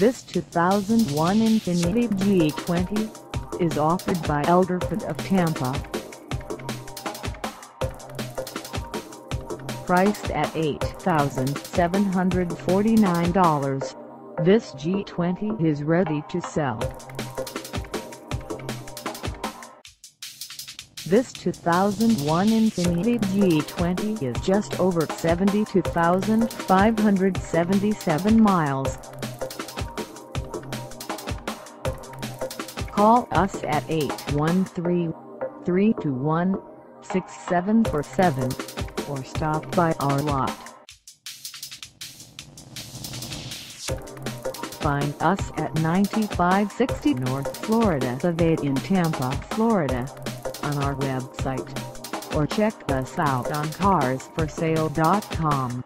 This 2001 Infiniti G20 is offered by Elder Ford of Tampa. Priced at $8,749, this G20 is ready to sell. This 2001 Infiniti G20 is just over 72,577 miles. Call us at 813-321-6747 or stop by our lot. Find us at 9560 North Florida Ave in Tampa, Florida on our website or check us out on carsforsale.com.